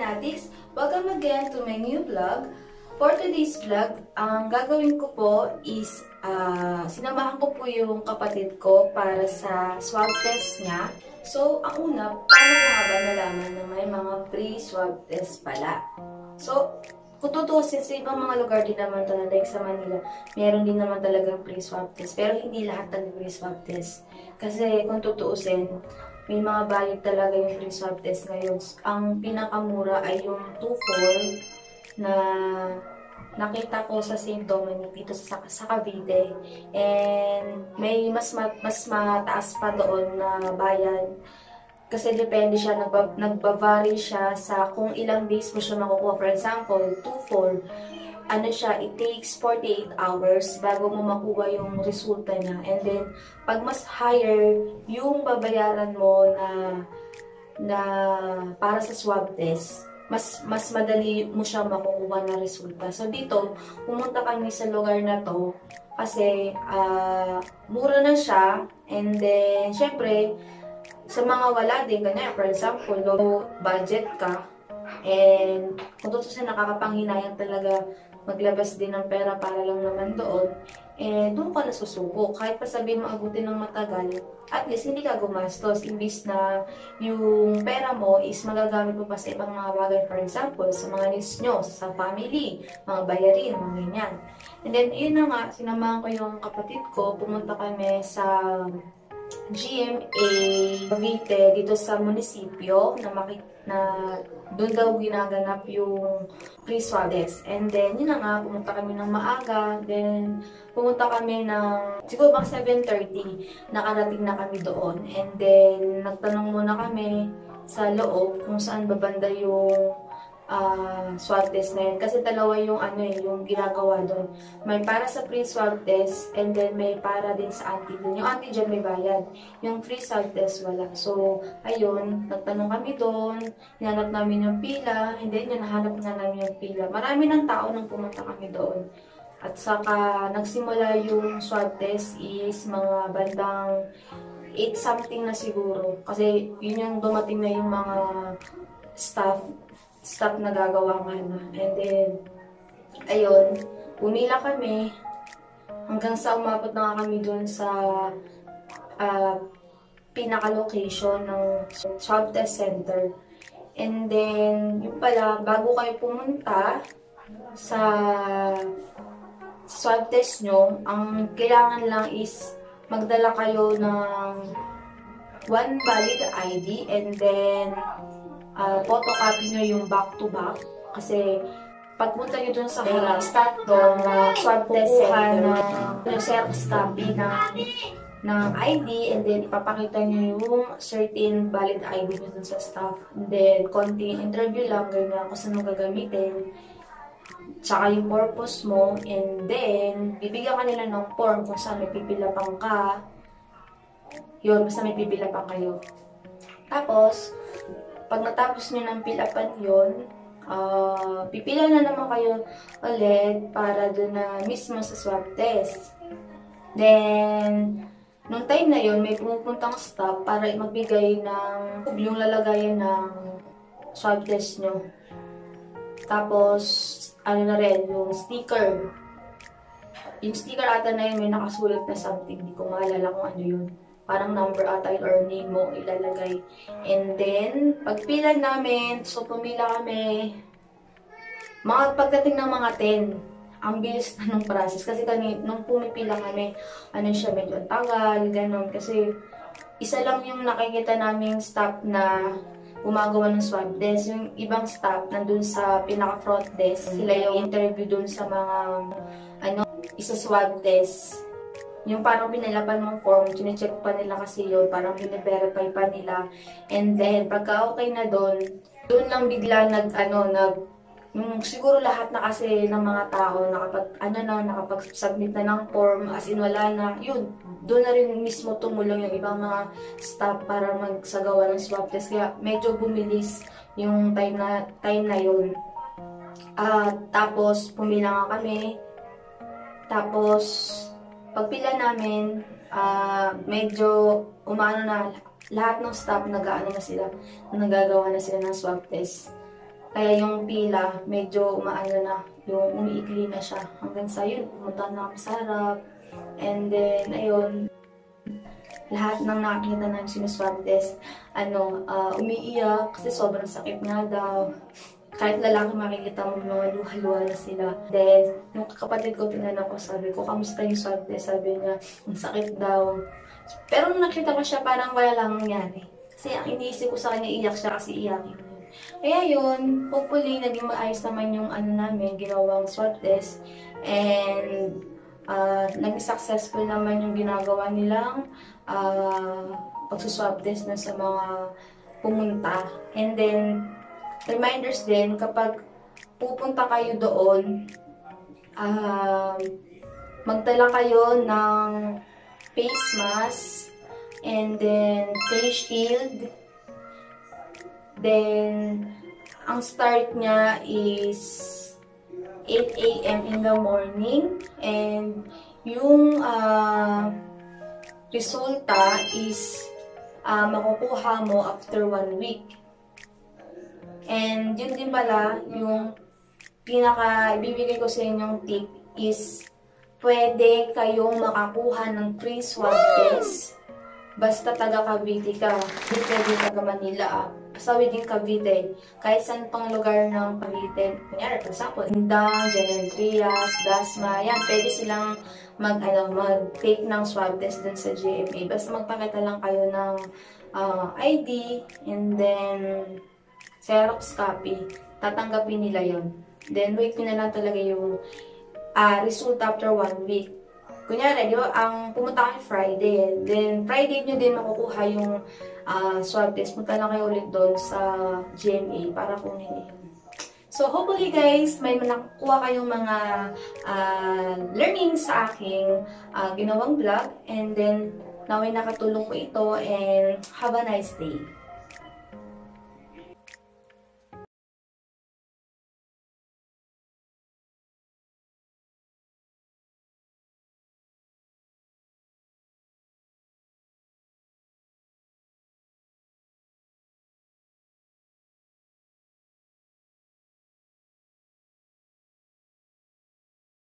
addicts! Welcome again to my new vlog. For today's vlog, ang gagawin ko po is uh, sinamahan ko po yung kapatid ko para sa swab test niya. So, ang una, paano ko nga ba nalaman na may mga pre-swab test pala? So, kung tutusin sa ibang mga lugar din naman talaga, like sa Manila, meron din naman talagang pre-swab test. Pero hindi lahat ng pre-swab test. Kasi kung tutuusin, may mga bayad talaga yung free swab test ngayon. Ang pinakamura ay yung 2-4 na nakita ko sa St. Dominic dito sa, sa Cavite. And may mas mas mataas pa doon na bayad. Kasi depende siya, nagba, nagbavary siya sa kung ilang days mo siya makukuha. For example, 2-4 ano siya, it takes 48 hours bago mo makuha yung resulta niya. And then, pag mas higher yung babayaran mo na na para sa swab test, mas mas madali mo siya makukuha na resulta. So dito, pumunta kami sa lugar na to kasi uh, mura na siya and then syempre sa mga wala din, ganyan, for example, low budget ka, and kung tutusin nakakapanghinayang talaga maglabas din ng pera para lang naman doon, eh, doon ka nasusuko. Kahit pa sabihin mo abutin ng matagal, at least hindi ka gumastos. Imbis na yung pera mo is magagamit mo pa sa ibang mga bagay. For example, sa mga needs nyo, sa family, mga bayarin, mga ganyan. And then, yun na nga, sinamahan ko yung kapatid ko, pumunta kami sa GMA Cavite dito sa munisipyo na na doon daw ginaganap yung pre-swab test. And then, yun na nga, pumunta kami ng maaga. Then, pumunta kami ng, siguro bang 7.30, nakarating na kami doon. And then, nagtanong muna kami sa loob kung saan babanda yung uh, swab test na yun. Kasi dalawa yung ano eh, yung ginagawa doon. May para sa pre-swab test and then may para din sa antigen. Yung antigen may bayad. Yung free swab test wala. So, ayun, nagtanong kami doon, hinanap namin yung pila, and then yun, nahanap na namin yung pila. Marami ng tao nang pumunta kami doon. At saka, nagsimula yung swab test is mga bandang 8 something na siguro. Kasi yun yung dumating na yung mga staff stop na gagawa nga na. And then, ayun, pumila kami hanggang sa umabot na kami dun sa uh, pinaka-location ng swab test center. And then, yun pala, bago kayo pumunta sa swab test nyo, ang kailangan lang is magdala kayo ng one valid ID and then uh, photocopy nyo yung back-to-back. Kasi, pagpunta nyo dun sa uh, start doon, na uh, swab test center, yung Xerox copy ng, ng ID, and then ipapakita nyo yung certain valid ID nyo dun sa staff. And then, konting interview lang, ganyan kung saan gagamitin tsaka yung purpose mo, and then, bibigyan ka nila ng form kung saan may pipilapang ka. Yun, basta may pipilapang kayo. Tapos, pag natapos nyo ng pilapan yun, uh, pipila na naman kayo ulit para doon na mismo sa swab test. Then, nung time na yun, may pumupuntang staff para magbigay ng yung lalagayan ng swab test nyo. Tapos, ano na rin, yung sticker. Yung sticker ata na yun, may nakasulat na something. Hindi ko maalala kung ano yun parang number ata or name mo ilalagay. And then, pagpila namin, so pumila kami, mga pagdating ng mga 10, ang bilis na ng process. Kasi kami, nung pumipila kami, ano siya, medyo tagal, ganun. Kasi, isa lang yung nakikita naming staff na gumagawa ng swab test. Yung ibang staff, nandun sa pinaka-front desk, sila yung interview dun sa mga, ano, isa swab test yung parang pinilapan mong form, chinecheck pa nila kasi yun, parang bine-verify pa nila. And then, pagka okay na doon, doon lang bigla nag, ano, nag, yung siguro lahat na kasi ng mga tao nakapag, ano na, nakapag-submit na ng form, as in wala na, yun, doon na rin mismo tumulong yung ibang mga staff para magsagawa ng swab test. Kaya medyo bumilis yung time na, time na yun. At uh, tapos, pumila nga kami. Tapos, pagpila namin, uh, medyo umano na lahat ng staff nag-aano na sila, nagagawa na sila ng swab test. Kaya yung pila, medyo umaano na, yung umiikli na siya. Hanggang sa yun, pumunta na kami sa harap. And then, ayun, lahat ng nakakita ng sinuswab test, ano, ah, umiiyak kasi sobrang sakit nga daw. Kahit lalaki makikita mo, mga luha-luha na sila. Then, yung kapatid ko, tinanong ko, sabi ko, kamusta yung swab test? Sabi niya, ang sakit daw. Pero nung nakita ko siya, parang wala lang nangyari. Kasi ang iniisip ko sa kanya, iyak siya kasi iyakin ko. Kaya yun, hopefully, naging maayos naman yung ano namin, ginawang swab test. And, uh, naging successful naman yung ginagawa nilang uh, pagsuswab test na sa mga pumunta. And then, reminders din, kapag pupunta kayo doon, uh, magdala kayo ng face mask, and then face shield, then, ang start niya is 8 a.m. in the morning. And yung uh, resulta is uh, makukuha mo after one week. And yun din pala, yung pinaka ibibigay ko sa inyong tip is pwede kayong makakuha ng free swab test basta taga Cavite ka. Hindi pwede taga Manila ah sa within Cavite, kahit saan pang lugar ng Cavite, kunyari, for example, Indang, General Trias, Dasma, yan, pwede silang mag, ano, mag-take ng swab test dun sa GMA. Basta magpakita lang kayo ng uh, ID, and then, Xerox copy. Tatanggapin nila yon Then, wait ko na lang talaga yung uh, result after one week. Kunyari, di ba, ang pumunta kayo Friday. Then, Friday nyo din makukuha yung uh, swab test, punta lang kayo ulit doon sa GMA para kunin yun. So, hopefully guys, may nakukuha kayong mga uh, learnings sa aking uh, ginawang vlog. And then, naway nakatulong ko ito and have a nice day.